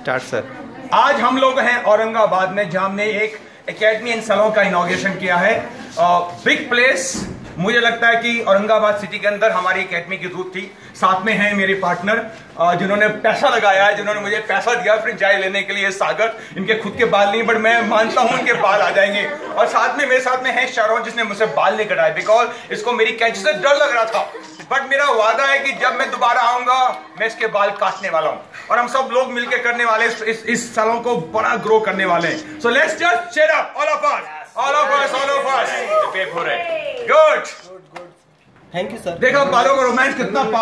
Start sir आज हम लोग हैं औरंगाबाद में, जहाँ हमने एक एकेडमी इन सलों का इनोग्रेशन किया है। बिग प्लेस मुझे लगता है कि औरंगाबाद सिटी के अंदर हमारी एकेडमी की ज़रूरत थी। साथ में हैं मेरे पार्टनर जिन्होंने पैसा लगाया है जिन्होंने मुझे पैसा दिया फिर जाए लेने के लिए सागर। इनके खुद के बाल नहीं बट मैं मानता हूँ इनके बाल आ जाएँगे। और साथ में मेरे साथ में है शाहरुख जिसने मुझसे बाल नहीं कटाए। बिकॉज़ इसको मेरी कैच से डर लग रहा था। बट मेरा वादा है कि जब मैं दोबारा आऊँगा मैं इसके बाल काटने वाला हूँ। और हम सब लोग मिलकर करने वाले इस, इस, सालों को बड़ा ग्रो करने वाले हैं। So let's just cheer up all of us all of us all of us good good thank you sir देखो पालो का रोमांस कितना पावर